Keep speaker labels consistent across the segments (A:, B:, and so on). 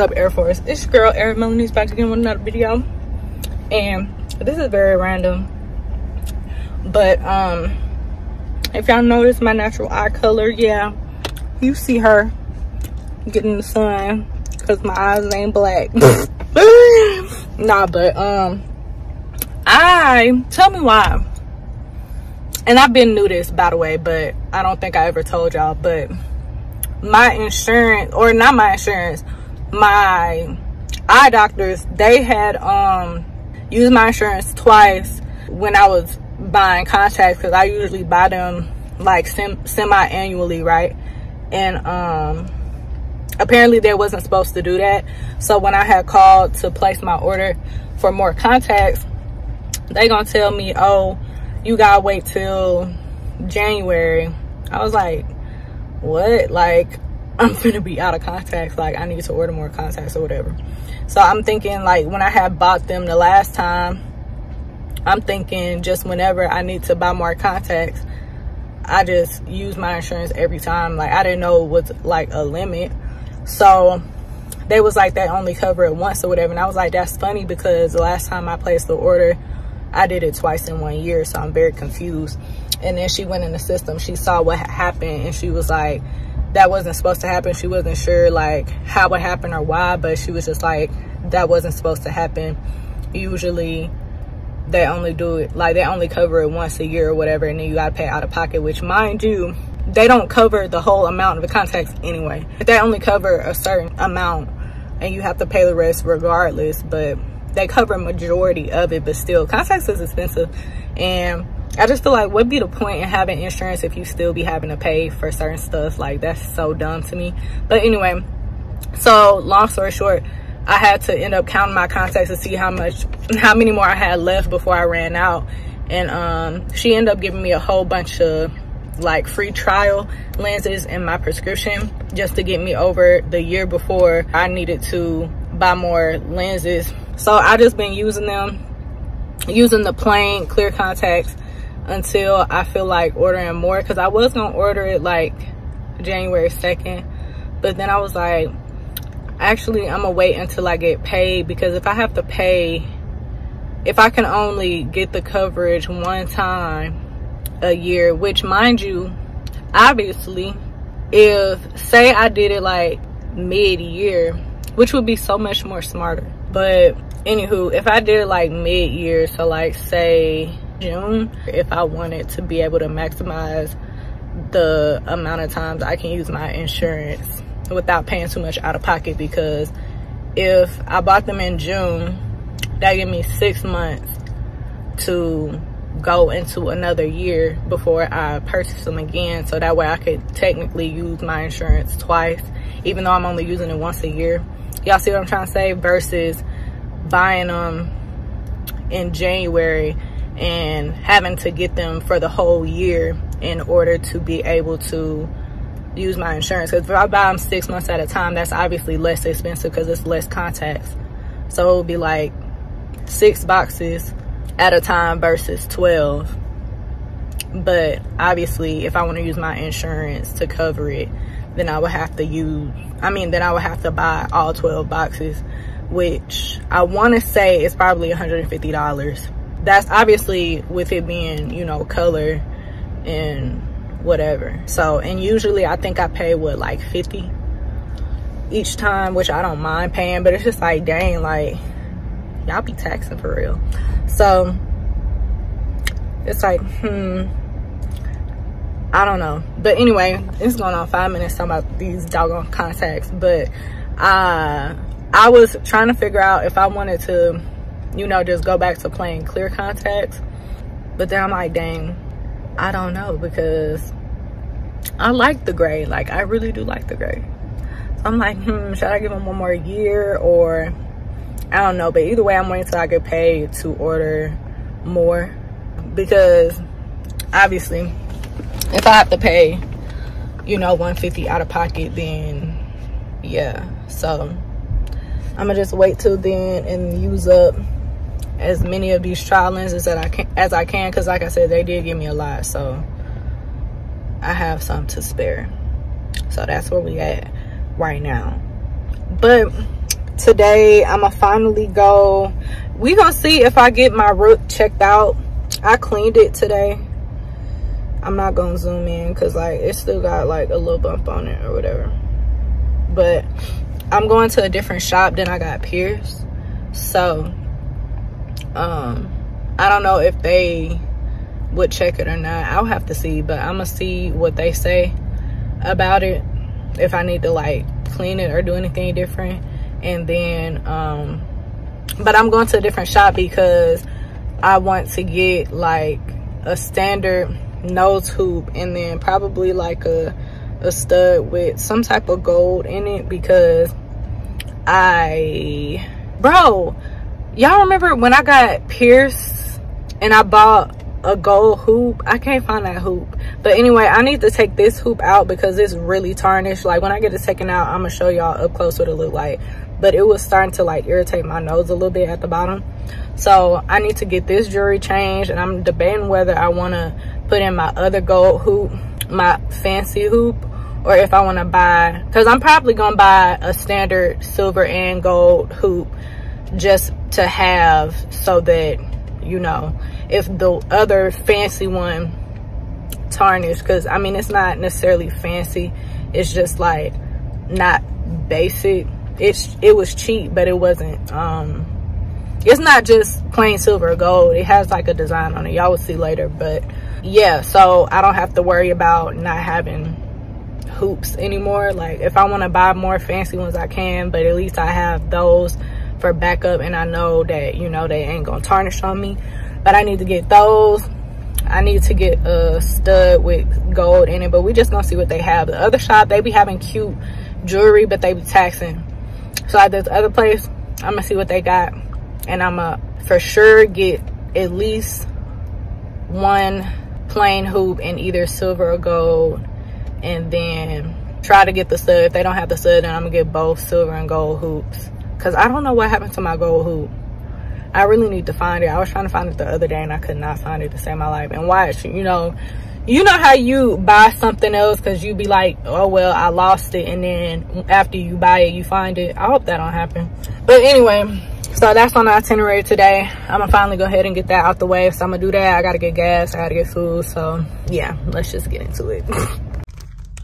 A: up Aer Force. It's your girl Aerial Melonise back again with another video. And this is very random but um if y'all notice my natural eye color yeah you see her getting the sun because my eyes ain't black. Nah but um i tell me why. And i've been new this by the way but i don't think i ever told y'all but my insurance or not my insurance my eye doctors they had um used my insurance twice when i was buying contacts because i usually buy them like sem semi-annually right? And um apparently they wasn't supposed to do that. So when i had called to place my order for more contacts they gonna tell me oh you gotta wait till january. I was like what? Like i'm gonna be out of contacts like i need to order more contacts or whatever. So i'm thinking like when i had bought them the last time i'm thinking just whenever i need to buy more contacts i just use my insurance every time. Like i didn't know it was like a limit. So they was like they only cover it once or whatever. And i was like that's funny because the last time i placed the order i did it twice in one year. So i'm very confused. And then she went in the system. She saw what happened and she was like that wasn't supposed to happen. She wasn't sure like how it happened or why but she was just like that wasn't supposed to happen. Usually they only do it like they only cover it once a year or whatever and then you gotta pay out of pocket which mind you they don't cover the whole amount of the contacts anyway. They only cover a certain amount and you have to pay the rest regardless but they cover majority of it but still contacts is expensive and I just feel like what be the point in having insurance if you still be having to pay for certain stuff? Like that's so dumb to me. But anyway, so long story short, I had to end up counting my contacts to see how much, how many more I had left before I ran out. And um, she ended up giving me a whole bunch of like free trial lenses in my prescription just to get me over the year before I needed to buy more lenses. So I just been using them, using the plain clear contacts until I feel like ordering more because I was gonna order it like January 2nd but then I was like actually I'm gonna wait until I get paid because if I have to pay if I can only get the coverage one time a year which mind you obviously if say I did it like mid-year which would be so much more smarter but anywho if I did it like mid-year so like say June if I wanted to be able to maximize the amount of times I can use my insurance without paying too much out of pocket because if I bought them in June, that gave me six months to go into another year before I purchase them again. So that way I could technically use my insurance twice, even though I'm only using it once a year. Y'all see what I'm trying to say? Versus buying them in January and having to get them for the whole year in order to be able to use my insurance. Because if I buy them six months at a time that's obviously less expensive because it's less contacts. So it would be like six boxes at a time versus 12 but obviously if I want to use my insurance to cover it then I would have to use I mean then I would have to buy all 12 boxes which I want to say is probably $150 that's obviously with it being you know color and whatever. So and usually i think i pay what like 50 each time which i don't mind paying but it's just like dang like y'all be taxing for real. So it's like hmm i don't know. But anyway it's going on five minutes talking about these doggone contacts but uh i was trying to figure out if i wanted to you know, just go back to playing clear contacts. But then I'm like, dang, I don't know because I like the gray. Like, I really do like the gray. So I'm like, hmm, should I give them one more year or I don't know. But either way, I'm waiting until I get paid to order more because obviously if I have to pay, you know, 150 out of pocket, then yeah. So I'm gonna just wait till then and use up as many of these trial lenses that I can as I can because like I said they did give me a lot so I have some to spare. So that's where we at right now. But today i'm gonna finally go. We gonna see if i get my rook checked out. I cleaned it today. I'm not gonna zoom in because like it still got like a little bump on it or whatever. But i'm going to a different shop than i got pierced. So um i don't know if they would check it or not. I'll have to see but i'm gonna see what they say about it. If i need to like clean it or do anything different. And then um but i'm going to a different shop because i want to get like a standard nose hoop and then probably like a a stud with some type of gold in it because i bro y'all remember when i got pierced and i bought a gold hoop? I can't find that hoop. But anyway i need to take this hoop out because it's really tarnished. Like when i get it taken out i'm gonna show y'all up close what it look like. But it was starting to like irritate my nose a little bit at the bottom. So i need to get this jewelry changed and i'm debating whether i want to put in my other gold hoop my fancy hoop or if i want to buy because i'm probably gonna buy a standard silver and gold hoop just to have so that you know if the other fancy one tarnished because i mean it's not necessarily fancy it's just like not basic. It's it was cheap but it wasn't um it's not just plain silver or gold. It has like a design on it. Y'all will see later but yeah so i don't have to worry about not having hoops anymore. Like if i want to buy more fancy ones i can but at least i have those for backup and i know that you know they ain't gonna tarnish on me but i need to get those. I need to get a stud with gold in it but we just gonna see what they have. The other shop they be having cute jewelry but they be taxing. So at this other place i'm gonna see what they got and i'm gonna for sure get at least one plain hoop in either silver or gold and then try to get the stud. If they don't have the stud then i'm gonna get both silver and gold hoops because i don't know what happened to my gold hoop I really need to find it. I was trying to find it the other day and I could not find it to save my life. And watch, you know, you know how you buy something else because you be like, oh, well, I lost it. And then after you buy it, you find it. I hope that don't happen. But anyway, so that's on the itinerary today. I'm gonna finally go ahead and get that out the way. So I'm gonna do that. I gotta get gas. I gotta get food. So yeah, let's just get into it.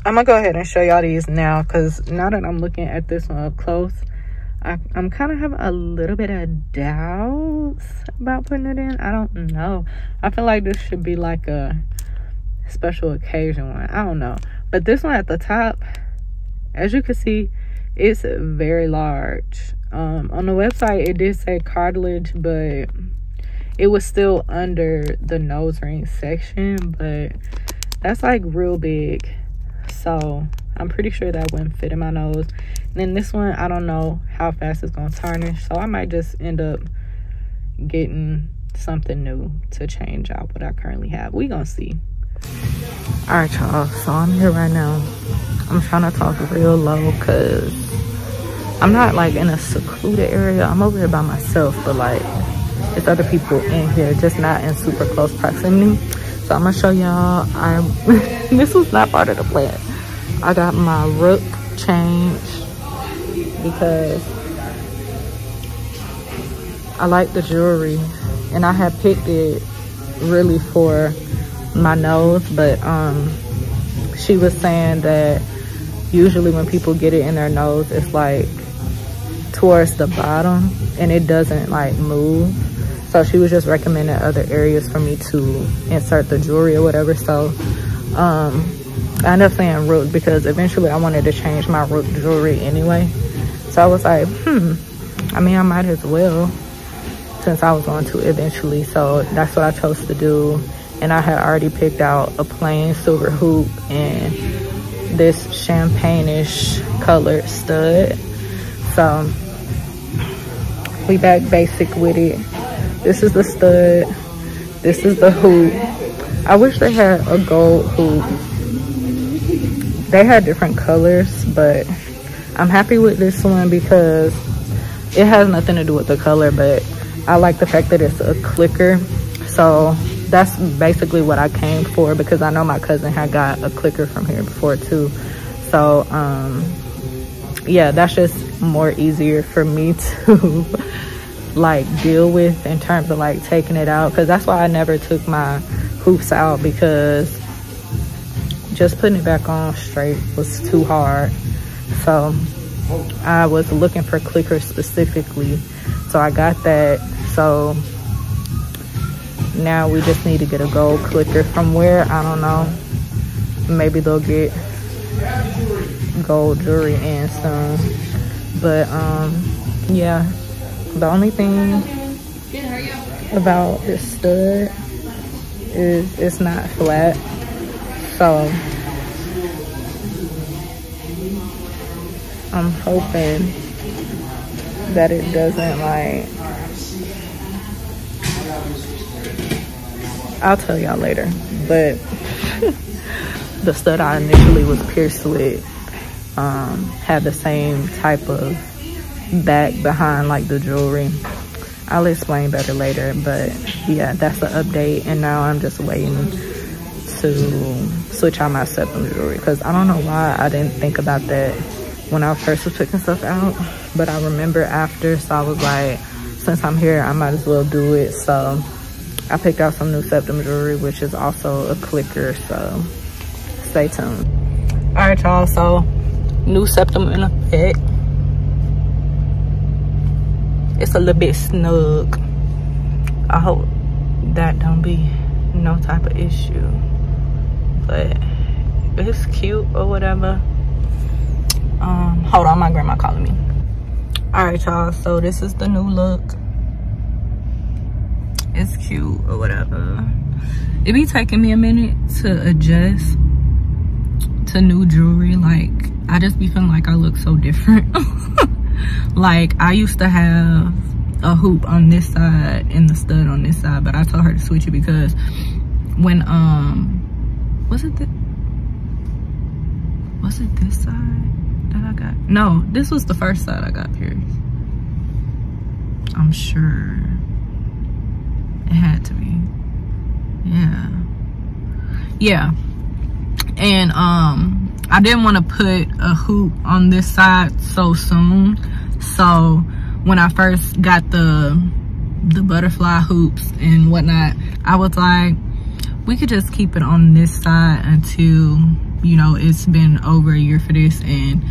A: I'm gonna go ahead and show y'all these now because now that I'm looking at this one up close, I, am kind of having a little bit of doubts about putting it in. I don't know. I feel like this should be like a special occasion one. I don't know. But this one at the top, as you can see, it's very large. Um, on the website, it did say cartilage, but it was still under the nose ring section. But that's like real big. So I'm pretty sure that wouldn't fit in my nose. Then this one, I don't know how fast it's going to tarnish. So I might just end up getting something new to change out what I currently have. We gonna see. All right, y'all. So I'm here right now. I'm trying to talk real low because I'm not like in a secluded area. I'm over here by myself, but like there's other people in here, just not in super close proximity. So I'm gonna show y'all. I'm. this was not part of the plan. I got my rook changed because I like the jewelry and I had picked it really for my nose but um she was saying that usually when people get it in their nose it's like towards the bottom and it doesn't like move so she was just recommending other areas for me to insert the jewelry or whatever so um I ended up saying rook because eventually I wanted to change my rook jewelry anyway. So I was like, hmm, I mean, I might as well since I was going to eventually. So that's what I chose to do. And I had already picked out a plain silver hoop and this champagne-ish colored stud. So we back basic with it. This is the stud. This is the hoop. I wish they had a gold hoop they had different colors but i'm happy with this one because it has nothing to do with the color but i like the fact that it's a clicker. So that's basically what i came for because i know my cousin had got a clicker from here before too. So um yeah that's just more easier for me to like deal with in terms of like taking it out because that's why I never took my hoops out because just putting it back on straight was too hard so I was looking for clickers specifically. So I got that. So now we just need to get a gold clicker. From where? I don't know. Maybe they'll get gold jewelry in soon but um yeah. The only thing about this stud is it's not flat. So I'm hoping that it doesn't like I'll tell y'all later but the stud I initially was pierced with um, had the same type of back behind like the jewelry. I'll explain better later, but yeah, that's the update. And now I'm just waiting to switch out my septum jewelry because I don't know why I didn't think about that when I first was picking stuff out. But I remember after, so I was like, since I'm here, I might as well do it. So I picked out some new septum jewelry, which is also a clicker. So stay tuned. All right, y'all. So new septum in effect it's a little bit snug i hope that don't be no type of issue but it's cute or whatever um hold on my grandma calling me. All right y'all so this is the new look. It's cute or whatever. It be taking me a minute to adjust to new jewelry like i just be feeling like i look so different. Like i used to have a hoop on this side and the stud on this side but i told her to switch it because when um was it the was it this side i got no this was the first side i got pierced i'm sure it had to be yeah yeah and um I didn't want to put a hoop on this side so soon. So when I first got the the butterfly hoops and whatnot, I was like, we could just keep it on this side until, you know, it's been over a year for this. And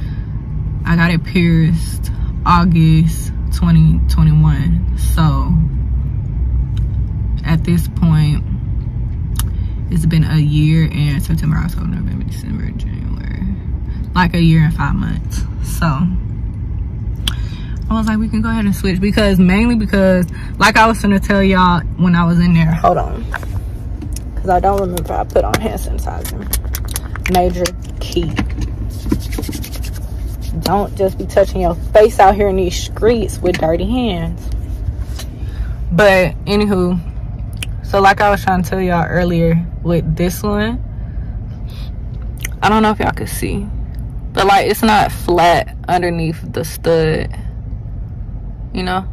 A: I got it pierced August 2021. So at this point, it's been a year and September, October, November, December, January like a year and five months. So I was like, we can go ahead and switch because mainly because like I was gonna tell y'all when I was in there, hold on. Cause I don't remember I put on hand sanitizer. Major key. Don't just be touching your face out here in these streets with dirty hands. But anywho, so like I was trying to tell y'all earlier with this one, I don't know if y'all could see but like it's not flat underneath the stud you know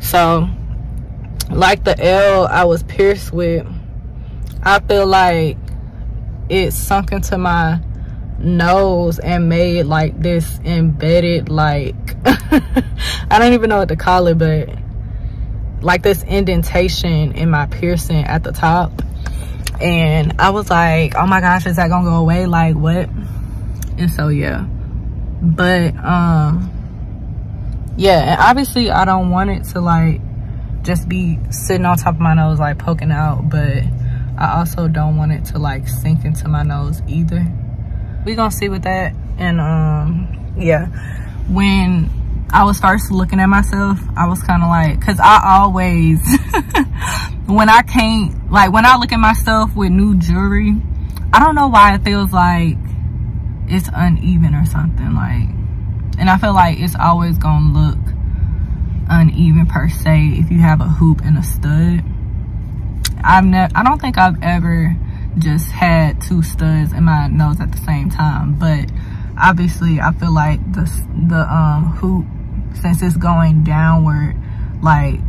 A: so like the L I was pierced with I feel like it sunk into my nose and made like this embedded like I don't even know what to call it but like this indentation in my piercing at the top. And i was like oh my gosh is that gonna go away? Like what? And so yeah. But um yeah and obviously i don't want it to like just be sitting on top of my nose like poking out but i also don't want it to like sink into my nose either we gonna see with that and um yeah when I was first looking at myself, I was kind of like, cause I always, when I can't, like when I look at myself with new jewelry, I don't know why it feels like it's uneven or something like, and I feel like it's always gonna look uneven per se if you have a hoop and a stud. I've never, I don't think I've ever just had two studs in my nose at the same time, but obviously I feel like the, the um, hoop since it's going downward like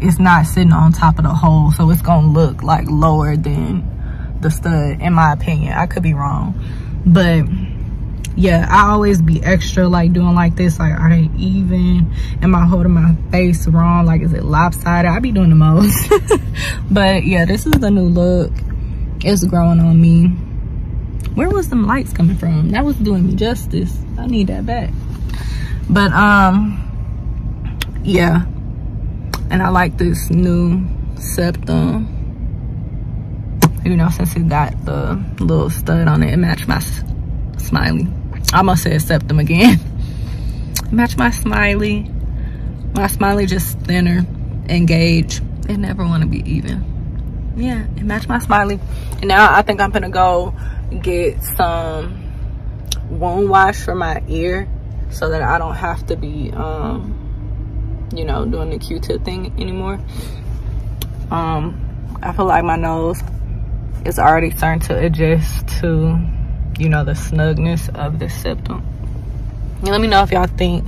A: it's not sitting on top of the hole so it's gonna look like lower than the stud in my opinion. I could be wrong. But yeah i always be extra like doing like this. Like are they even am i holding my face wrong? Like is it lopsided? I be doing the most. But yeah this is the new look it's growing on me where was some lights coming from that was doing me justice i need that back but um yeah and i like this new septum you know since it got the little stud on it it matched my smiley I must say septum again. Match my smiley. My smiley just thinner engage. It never want to be even. Yeah, it match my smiley. Now I think I'm gonna go get some wound wash for my ear so that I don't have to be, um, you know, doing the Q-tip thing anymore. Um, I feel like my nose is already starting to adjust to you know the snugness of the septum. Let me know if y'all think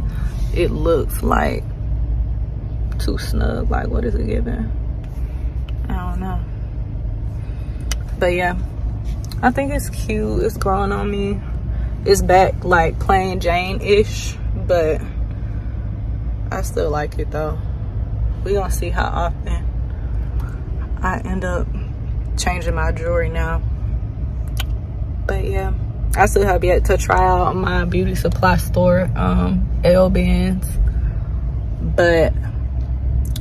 A: it looks like too snug like what is it giving? I don't know but yeah. I think it's cute. It's growing on me. It's back like plain jane-ish but i still like it though. We gonna see how often i end up changing my jewelry now. But yeah i still have yet to try out my beauty supply store um l bands but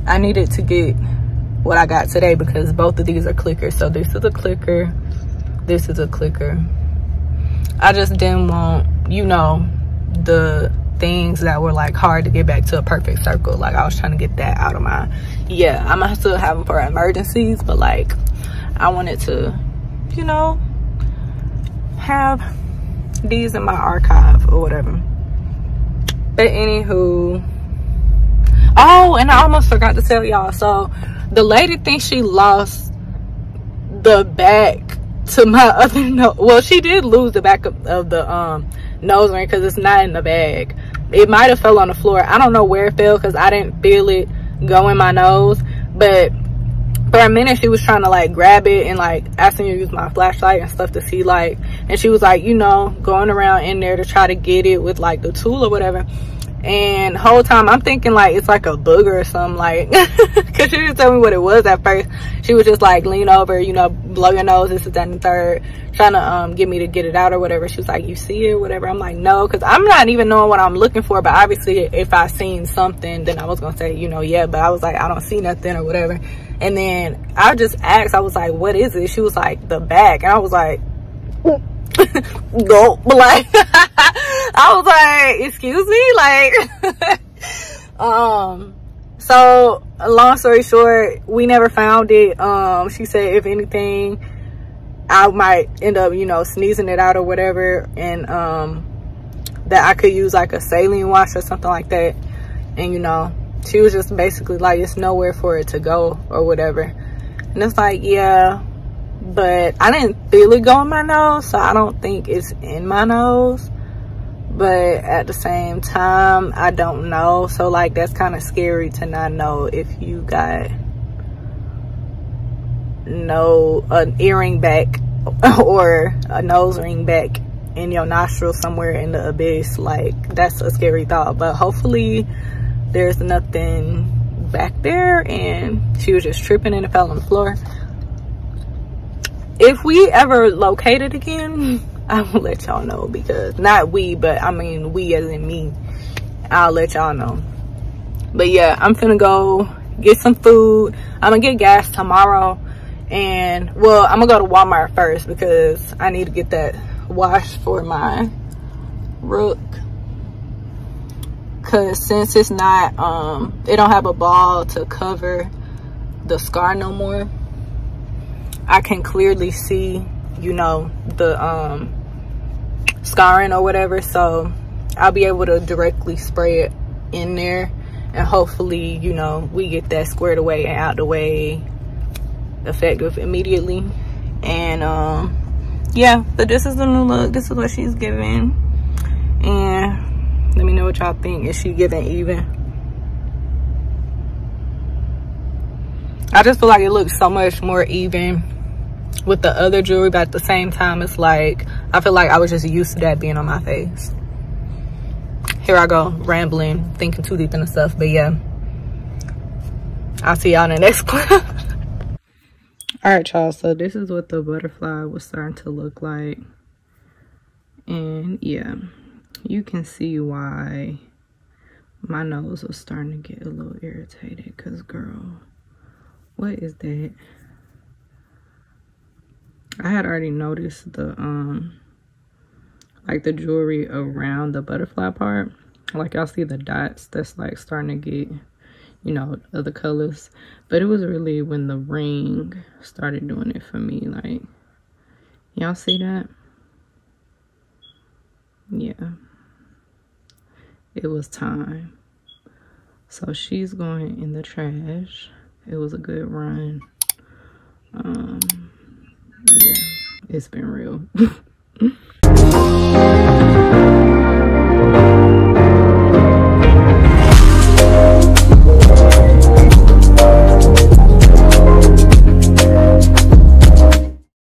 A: i needed to get what i got today because both of these are clickers so this is a clicker. This is a clicker. I just didn't want you know the things that were like hard to get back to a perfect circle. Like i was trying to get that out of my yeah i'm still have them for emergencies but like i wanted to you know have these in my archive or whatever. But anywho, oh, and I almost forgot to tell y'all. So the lady thinks she lost the back to my other nose. Well, she did lose the back of, of the um nose ring because it's not in the bag. It might have fell on the floor. I don't know where it fell because I didn't feel it go in my nose. But for a minute she was trying to like grab it and like asking me to use my flashlight and stuff to see like and she was like you know going around in there to try to get it with like the tool or whatever and whole time i'm thinking like it's like a booger or something like because she didn't tell me what it was at first. She was just like lean over you know blow your nose this is that and third trying to um get me to get it out or whatever. She was like you see it whatever. I'm like no because i'm not even knowing what i'm looking for but obviously if i seen something then i was gonna say you know yeah but i was like i don't see nothing or whatever. And then i just asked i was like what is it? She was like the back and i was like go like i was like excuse me? Like um so long story short we never found it. Um she said if anything i might end up you know sneezing it out or whatever and um that i could use like a saline wash or something like that. And you know she was just basically like it's nowhere for it to go or whatever. And it's like yeah but i didn't feel it go in my nose so i don't think it's in my nose but at the same time i don't know. So like that's kind of scary to not know if you got no an earring back or a nose ring back in your nostril somewhere in the abyss. Like that's a scary thought. But hopefully there's nothing back there and she was just tripping and it fell on the floor. If we ever locate it again i will let y'all know because not we but i mean we as in me. I'll let y'all know. But yeah i'm finna go get some food. I'm gonna get gas tomorrow. And well i'm gonna go to walmart first because i need to get that wash for my rook. Because since it's not um it don't have a ball to cover the scar no more i can clearly see you know the um scarring or whatever so i'll be able to directly spray it in there and hopefully you know we get that squared away and out the way effective immediately and um yeah but this is the new look this is what she's giving and let me know what y'all think. Is she giving even? I just feel like it looks so much more even with the other jewelry, but at the same time, it's like I feel like I was just used to that being on my face. Here I go, rambling, thinking too deep into stuff. But yeah, I'll see y'all in the next clip. All right, y'all. So this is what the butterfly was starting to look like. And yeah, you can see why my nose was starting to get a little irritated. Because, girl, what is that? I had already noticed the, um, like the jewelry around the butterfly part. Like y'all see the dots that's like starting to get, you know, other colors. But it was really when the ring started doing it for me. Like, y'all see that? Yeah. It was time. So she's going in the trash. It was a good run. Um, yeah, it's been real.